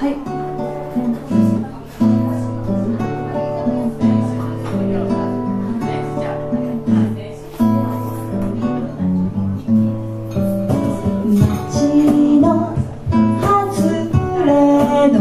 街の外れの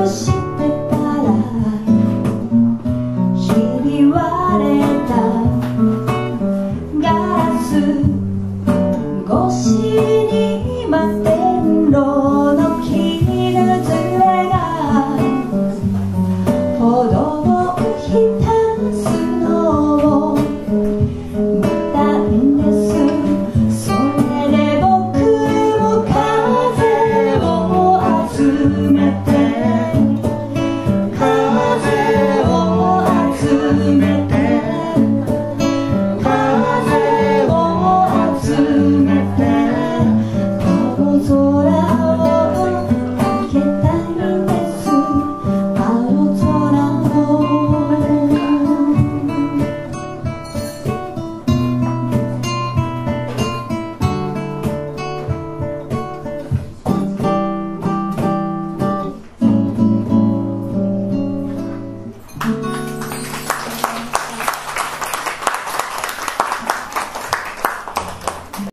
Deus.